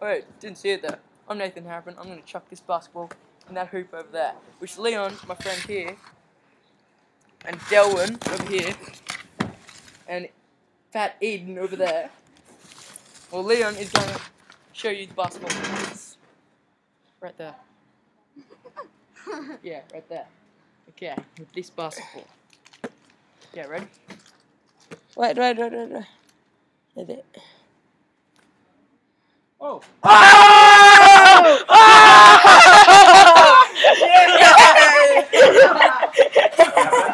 Alright, didn't see it there. I'm Nathan Harrison. I'm going to chuck this basketball in that hoop over there. Which Leon, my friend here, and Delwyn over here, and Fat Eden over there. Well, Leon is going to show you the basketball. Right there. Yeah, right there. Okay, with this basketball. Yeah, ready? Wait, wait, wait, wait, wait. Wait there. Oh!